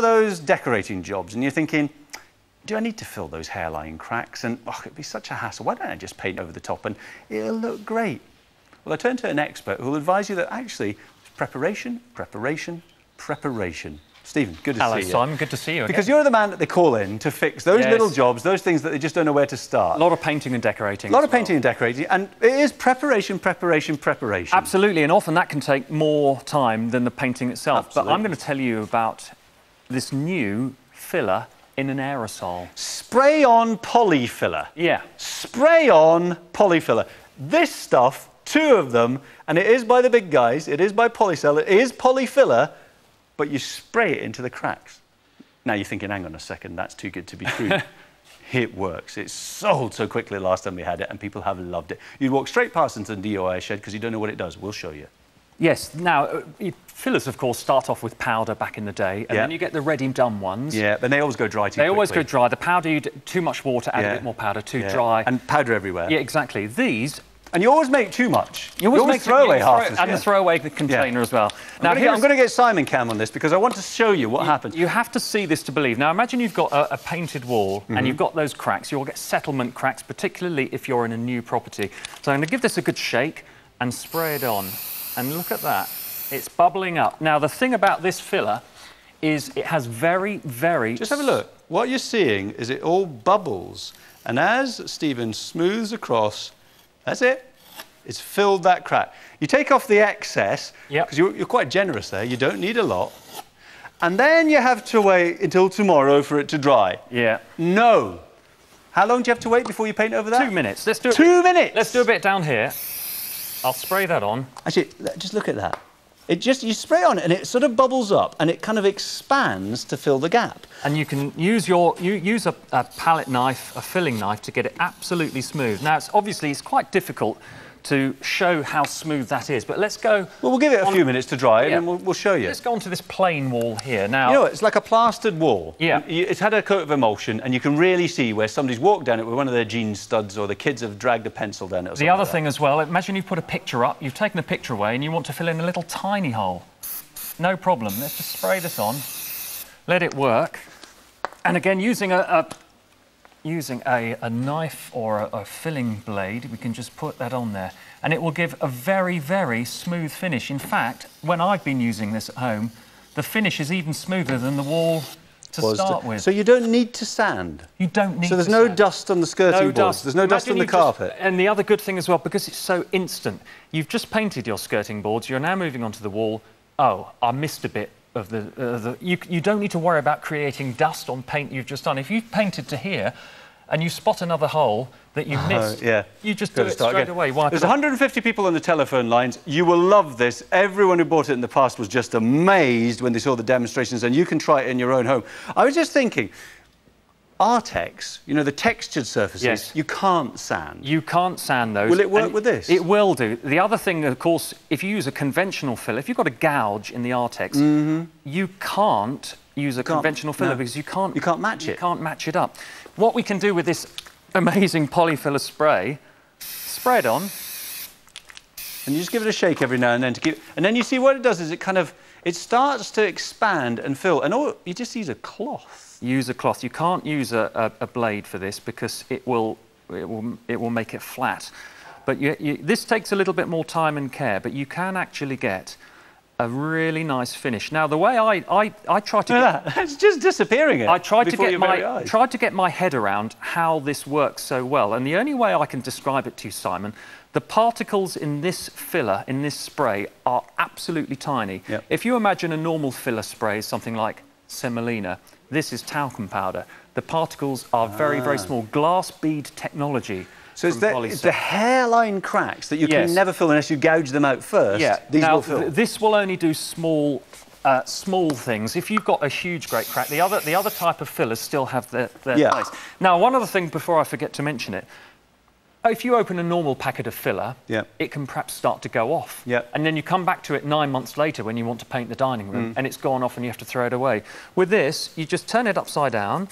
those decorating jobs and you're thinking, do I need to fill those hairline cracks? And oh, it'd be such a hassle. Why don't I just paint over the top and it'll look great? Well, I turn to an expert who will advise you that actually preparation, preparation, preparation. Stephen, good to Hello, see you. Hello, Simon. Good to see you. Again. Because you're the man that they call in to fix those Yes. little jobs, those things that they just don't know where to start. a lot of painting and decorating. A lot of painting well. and decorating, and it is preparation, preparation, preparation. Absolutely, and often that can take more time than the painting itself. But I'm going to tell you about this new filler in an aerosol. Spray on Polyfilla. Yeah. Spray on Polyfilla. This stuff, two of them, and it is by the big guys, it is by Polycell, it is Polyfilla, but you spray it into the cracks. Now you're thinking, hang on a second, that's too good to be true. it works. It's sold so quickly last time we had it, and people have loved it. You'd walk straight past into the DIY shed because you don't know what it does. We'll show you. Yes. Now, uh, fillers, of course, start off with powder back in the day, and Yeah. then you get the ready done ones. Yeah, but they always go dry too They always go dry. The powder, you too much water, add Yeah. a bit more powder, too Yeah. dry. And powder everywhere. yeah, exactly. These, And you always make too much. you always, make throw away yeah, half throw- and the throwaway container as well. I'm gonna get- I'm going to get Simon Cam on this because I want to show you what happens. You have to see this to believe. Now, imagine you've got a, a painted wall Mm-hmm. and you've got those cracks. You'll get settlement cracks, particularly if you're in a new property. So I'm going to give this a good shake and spray it on. And look at that. It's bubbling up. Now, the thing about this filler is it has very, very... Just have a look. What you're seeing is it all bubbles. And as Stephen smooths across, that's it. It's filled that crack. You take off the excess, Yep. because you're, you're quite generous there. You don't need a lot. And then you have to wait until tomorrow for it to dry. Yeah. No. How long do you have to wait before you paint over that? Two minutes. Let's do it. Two minutes? Let's do a bit down here. I'll spray that on. Actually, just look at that. It just, you spray on it and it sort of bubbles up and it kind of expands to fill the gap. And you can use your you use a, a palette knife, a filling knife, to get it absolutely smooth. Now, it's obviously it's quite difficult to show how smooth that is, but let's go. Well, we'll give it a on- few minutes to dry and Yeah. then we'll, we'll show you. Let's go onto this plain wall here now. You know, it's like a plastered wall. Yeah. It's had a coat of emulsion, and you can really see where somebody's walked down it with one of their jean studs, or the kids have dragged a pencil down it. Or the other like thing as well, imagine you've put a picture up, you've taken the picture away, and you want to fill in a little tiny hole. No problem. Let's just spray this on, let it work, and again using a, a using a, a knife or a, a filling blade, we can just put that on there, and it will give a very very smooth finish. In fact, when I've been using this at home, the finish is even smoother than the wall to. Was start with. So you don't need to sand. you don't need So there's no sand. dust on the skirting No boards. dust. There's no dust on the you've just- carpet. and the other good thing as well, because it's so instant, you've just painted your skirting boards. You're now moving onto the wall. Oh, I missed a bit of the. Uh, the you, you don't need to worry about creating dust on paint you've just done. If you've painted to here, and you spot another hole that you've missed, Oh, yeah. you just Gotta do it start straight again. away. Wipe There's 150 people on the telephone lines. You will love this. Everyone who bought it in the past was just amazed when they saw the demonstrations, and you can try it in your own home. I was just thinking, Artex, you know, the textured surfaces, Yes. you can't sand. You can't sand those. Will it work and with this? It will do. The other thing, of course, if you use a conventional filler, if you've got a gouge in the Artex, mm-hmm. you can't use a. Can't- conventional filler no. because you can't. You can't match you it. can't match it up. What we can do with this amazing Polyfilla spray, spray it on. And you just give it a shake every now and then to keep. And then you see what it does is it kind of it starts to expand and fill. And all you just use a cloth. Use a cloth. You can't use a, a, a blade for this because it will, it will, it will make it flat. But you, you, this takes a little bit more time and care, but you can actually get a really nice finish. Now, the way I, I, I try to get, that. It's just disappearing it. I tried to get my tried to get my head around how this works so well, and the only way I can describe it to you, Simon, the particles in this filler in this spray are absolutely tiny. Yep. If you imagine a normal filler spray is something like semolina, this is talcum powder. The particles are very very small. Glass bead technology. Ah. So it's the, it's the hairline cracks that you Yes. can never fill unless you gouge them out first. Yeah. These now, will fill. th- this will only do small, uh, small things. If you've got a huge, great crack, the other, the other type of fillers still have their, their Yeah. place. Now, one other thing before I forget to mention it. If you open a normal packet of filler, Yeah. it can perhaps start to go off. Yeah. And then you come back to it nine months later when you want to paint the dining Mm. room and it's gone off and you have to throw it away. With this, you just turn it upside down,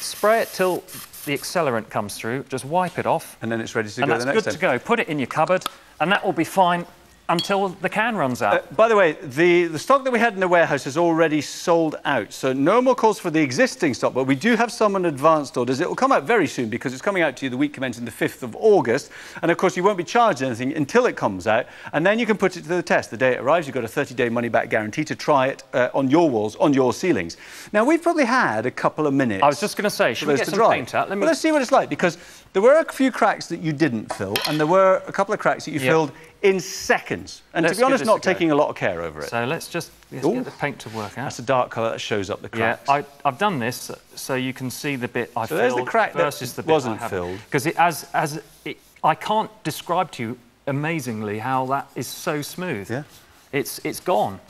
spray it till the accelerant comes through, just wipe it off, and then it's ready to and go that's good to go. Put it in your cupboard, and that will be fine until the can runs out. Uh, by the way, the, the stock that we had in the warehouse is already sold out, so no more calls for the existing stock, but we do have some on advanced orders. It will come out very soon because it's coming out to you the week commencing the 5th of August, and of course you won't be charged anything until it comes out, and then you can put it to the test. The day it arrives, you've got a 30-day money-back guarantee to try it uh, on your walls, on your ceilings. Now, we've probably had a couple of minutes. I was just going to say, should we get some dry. paint out? Let me... Well, let's see what it's like, because there were a few cracks that you didn't fill, and there were a couple of cracks that you yep. filled in seconds. And let's to be honest, not taking a lot of care over it. So let's just let's get the paint to work out. That's a dark colour that shows up the cracks. Yeah, I, have done this so you can see the bit I so filled there's the crack versus that the bit wasn't I filled. Because it as as it, I can't describe to you amazingly how that is so smooth. Yeah. It's it's gone.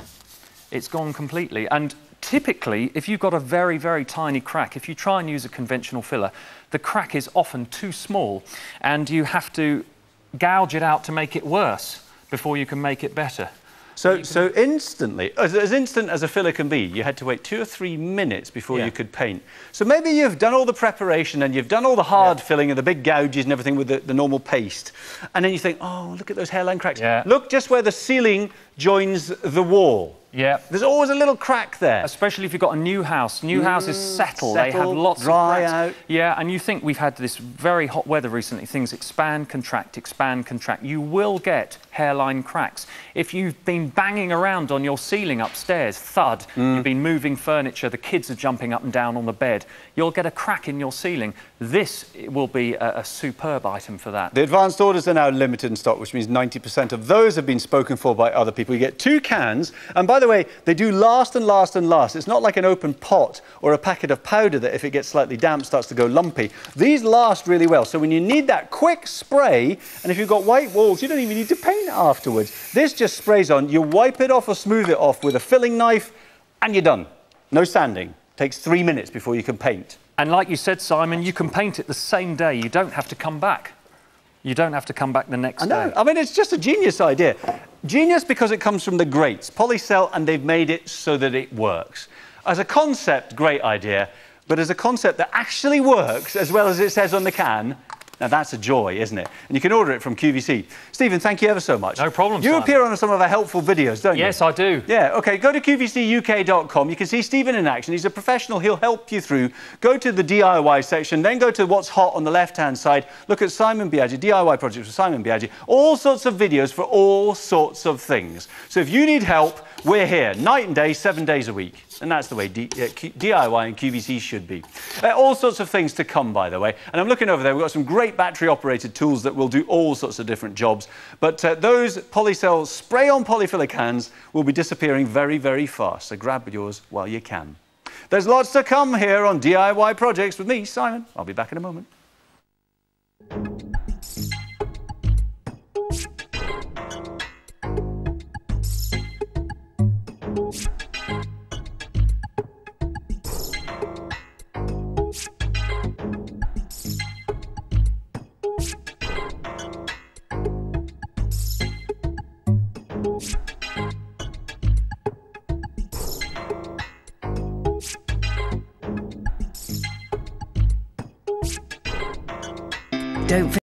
It's gone completely. And typically, if you've got a very, very tiny crack, if you try and use a conventional filler, the crack is often too small and you have to gouge it out to make it worse before you can make it better. So, so instantly, as, as, instant as a filler can be, you had to wait two or three minutes before yeah. you could paint. So maybe you've done all the preparation and you've done all the hard yeah. filling and the big gouges and everything with the, the, normal paste. And then you think, oh, look at those hairline cracks. Yeah. Look just where the ceiling joins the wall. Yeah. There's always a little crack there. Especially if you've got a new house. New mm, houses settle. settle. They have lots dry of cracks. out. Yeah, and you think we've had this very hot weather recently. Things expand, contract, expand, contract. You will get hairline cracks. If you've been banging around on your ceiling upstairs, thud, mm. you've been moving furniture, the kids are jumping up and down on the bed, you'll get a crack in your ceiling. This will be a, a superb item for that. The advanced orders are now limited in stock, which means 90% of those have been spoken for by other people. You get two cans, and by the way, they do last and last and last. It's not like an open pot or a packet of powder that if it gets slightly damp starts to go lumpy. These last really well. So when you need that quick spray, and if you've got white walls, you don't even need to paint afterwards. This just sprays on. You wipe it off or smooth it off with a filling knife, and you're done. No sanding. Takes three minutes before you can paint. And like you said, Simon, you can paint it the same day. You don't have to come back. You don't have to come back the next day. I know. day. I mean, it's just a genius idea. Genius because it comes from the greats, Polycell, and they've made it so that it works. As a concept, great idea, but as a concept that actually works as well as it says on the can, now that's a joy, isn't it? And you can order it from QVC. Stephen, thank you ever so much. No problem. You Simon. appear on some of our helpful videos, don't you? Yes, I do. Yeah, okay. Go to QVCUK.com. You can see Stephen in action. He's a professional. He'll help you through. Go to the DIY section, then go to what's hot on the left-hand side. Look at Simon Biaggi, DIY projects with Simon Biaggi. All sorts of videos for all sorts of things. So if you need help, we're here, night and day, seven days a week. And that's the way D uh, DIY and QVC should be. Uh, all sorts of things to come, by the way. And I'm looking over there, we've got some great battery-operated tools that will do all sorts of different jobs. But uh, those Polycell spray-on Polyfilla cans will be disappearing very, very fast. So grab yours while you can. There's lots to come here on DIY Projects with me, Simon. I'll be back in a moment. Don't